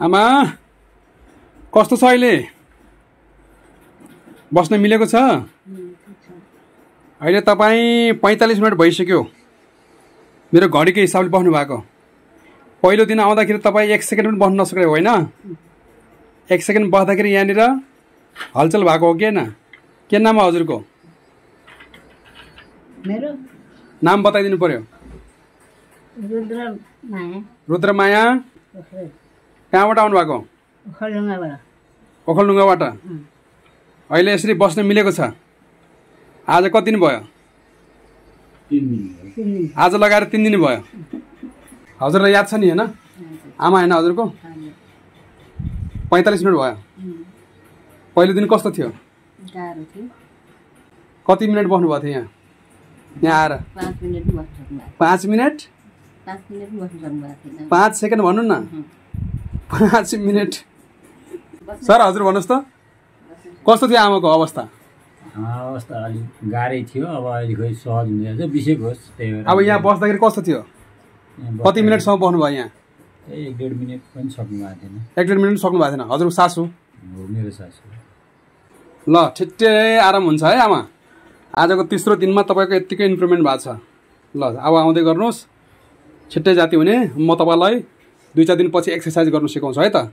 आमा कस्तो छ अहिले? बस्न मिलेको छ? अहिले तपाईँ पैँतालिस मिनट भइसक्यो। मेरो घडीको हिसाबले बस्नु भएको। पहिलो दिन आउँदाखेरि तपाईँ एक सेकेन्ड पनि बस्नु नसकेको होइन? एक सेकेन्ड बस्दाखेरि यहाँनिर हलचल भएको हो कि होइन? के नाम हो हजुरको? मेरो? नाम बताइदिनु पर्यो। रुद्र माया। रुद्रमाया कहाँबाट आउनुभएको? खलुङ्गाबाट ओखलडुङ्गाबाट अहिले यसरी बस्न मिलेको छ? आज कति दिन भयो? तिन दिन आज लगाएर तिन दिन भयो। हजुरलाई याद छ नि होइन? आमा होइन हजुरको? पैँतालिस मिनट भयो। पहिलो दिन कस्तो थियो? गाह्रो थियो। कति मिनट बस्नुभएको थियो यहाँ? यहाँ आएर। पाँच मिनट भएको भएको पाँच सेकेन्ड भन्नु न। पाँच मिनट। सर हजुर भन्नुहोस् त। कस्तो थियो आमाको अवस्था? अवस्था अलिक गाह्रै थियो अब अहिले खोइ सहज हुँदैछ बिसेक होस् त्यही भएर। अब यहाँ बस्दाखेरि कस्तो थियो? कति मिनटसम्म बस्नुभयो यहाँ? त्यही एक डेढ मिनट पनि सक्नु भएको थिएन। एक डेढ मिनट पनि सक्नु भएको थिएन हजुरको सासू? हो मेरो सासू। ल छिट्टै आराम हुन्छ है आमा। आजको तेस्रो दिनमा तपाईँको यत्तिकै इम्प्रुभमेन्ट भएको छ। ल अब आउँदै गर्नुहोस्। छिट्टै जाति हुने म तपाईँलाई। दुई चार दिनपछि एक्सर्साइज गर्नु सिकाउँछु है त?